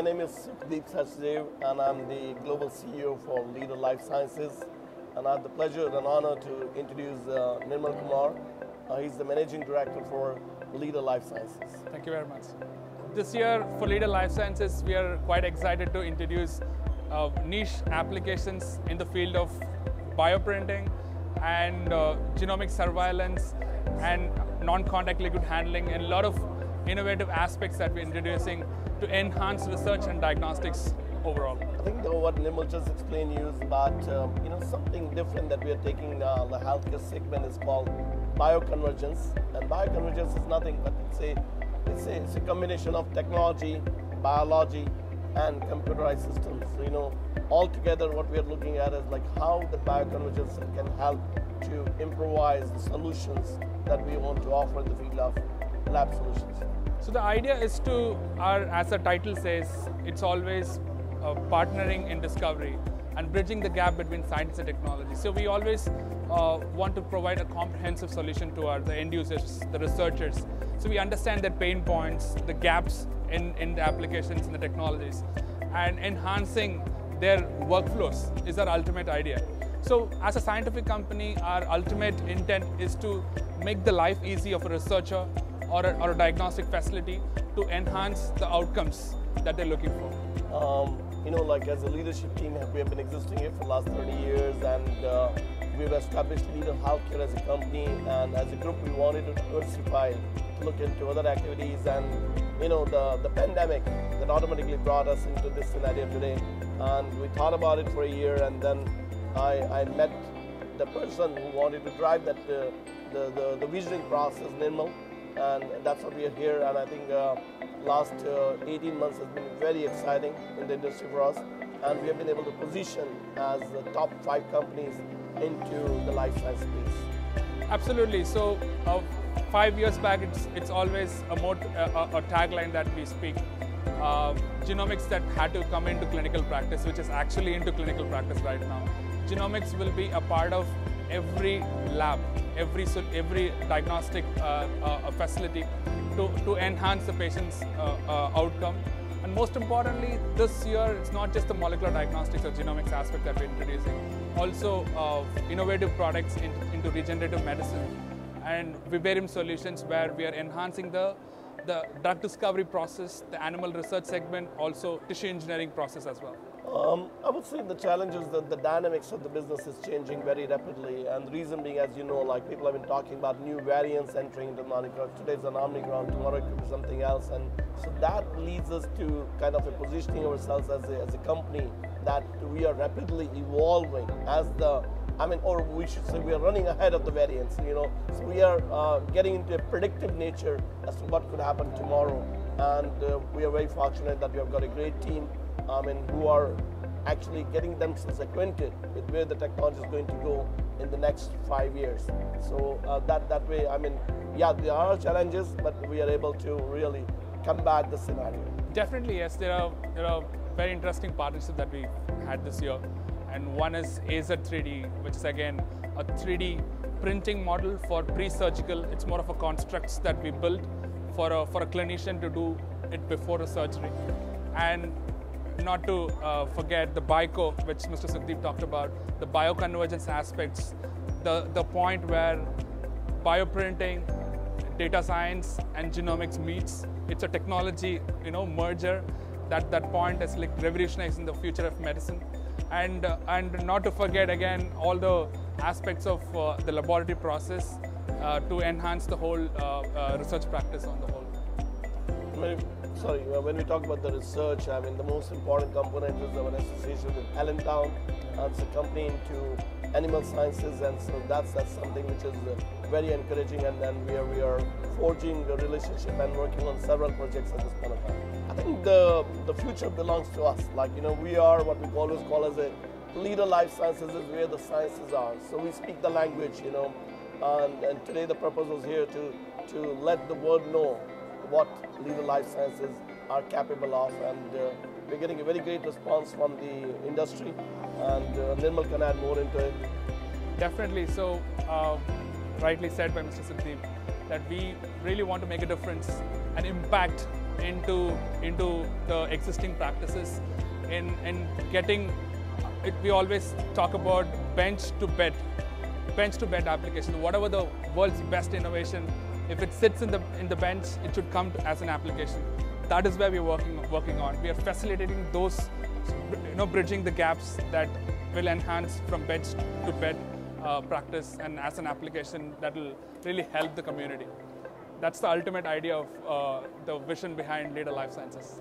my name is Sukhdeep Sachdev, and I'm the global CEO for Leader Life Sciences. And I have the pleasure and honor to introduce uh, Nirmal Kumar. Uh, he's the managing director for Leader Life Sciences. Thank you very much. This year for Leader Life Sciences, we are quite excited to introduce uh, niche applications in the field of bioprinting and uh, genomic surveillance and non-contact liquid handling and a lot of innovative aspects that we're introducing to enhance research and diagnostics overall. I think though what Nirmal just explained to you is about um, you know something different that we are taking uh, the healthcare segment is called bioconvergence, and bioconvergence is nothing but it's a it's a, it's a combination of technology, biology, and computerized systems. So, you know, altogether what we are looking at is like how the bioconvergence can help to improvise the solutions that we want to offer in the field of lab solutions. So the idea is to, our, as the title says, it's always uh, partnering in discovery and bridging the gap between science and technology. So we always uh, want to provide a comprehensive solution to our the end users, the researchers. So we understand their pain points, the gaps in, in the applications and the technologies, and enhancing their workflows is our ultimate idea. So as a scientific company, our ultimate intent is to make the life easy of a researcher or a, or a diagnostic facility to enhance the outcomes that they're looking for. Um, you know, like as a leadership team, we have been existing here for the last 30 years and uh, we've established Leader Healthcare as a company and as a group we wanted to diversify, look into other activities and you know, the, the pandemic that automatically brought us into this scenario today. And we thought about it for a year and then I, I met the person who wanted to drive that uh, the, the, the visioning process, Nirmal, and that's why we are here. And I think uh, last uh, 18 months has been very exciting in the industry for us, and we have been able to position as the top five companies into the life science space. Absolutely. So uh, five years back, it's it's always a, mot- a, a tagline that we speak. Uh, genomics that had to come into clinical practice, which is actually into clinical practice right now. Genomics will be a part of every lab, every every diagnostic uh, uh, facility to, to enhance the patient's uh, outcome. And most importantly, this year it's not just the molecular diagnostics or genomics aspect that we're introducing, also uh, innovative products in, into regenerative medicine and vivarium solutions where we are enhancing the the drug discovery process, the animal research segment, also tissue engineering process as well. Um, I would say the challenge is that the dynamics of the business is changing very rapidly, and the reason being, as you know, like people have been talking about new variants entering into Omicron. Today's an Omicron, tomorrow it could be something else, and so that leads us to kind of a positioning ourselves as a, as a company that we are rapidly evolving as the I mean, or we should say we are running ahead of the variants, you know. So we are uh, getting into a predictive nature as to what could happen tomorrow. And uh, we are very fortunate that we have got a great team I mean, who are actually getting themselves acquainted with where the technology is going to go in the next five years. So uh, that, that way, I mean, yeah, there are challenges, but we are able to really combat the scenario. Definitely, yes. There are, there are very interesting partnerships that we had this year. And one is AZ3D, which is again a 3D printing model for pre-surgical. It's more of a constructs that we built for a, for a clinician to do it before a surgery. And not to uh, forget the BICO, which Mr. Sukhdeep talked about, the bioconvergence aspects, the, the point where bioprinting, data science, and genomics meets. It's a technology, you know, merger. That, that point is like revolutionizing the future of medicine. And, uh, and not to forget, again, all the aspects of uh, the laboratory process uh, to enhance the whole uh, uh, research practice on the whole sorry, uh, when we talk about the research, I mean, the most important component is our association with Allentown. It's a company into animal sciences, and so that's that's something which is uh, very encouraging, and then we are we are forging a relationship and working on several projects at this point of time. I think the the future belongs to us. Like you know, we are what we always call as a leader life sciences is where the sciences are. So we speak the language, you know, and, and today the purpose was here to to let the world know what Leader Life Sciences are capable of and uh, we're getting a very great response from the industry and uh, Nirmal can add more into it. Definitely. So, uh, rightly said by Mr. Sukhdeep, that we really want to make a difference and impact into into the existing practices in in getting it, we always talk about bench to bed bench to bed application whatever the world's best innovation if it sits in the in the bench it should come as an application that is where we're working working on we are facilitating those you know bridging the gaps that will enhance from bench to bed uh, practice and as an application that will really help the community that's the ultimate idea of uh, the vision behind Leader Life Sciences.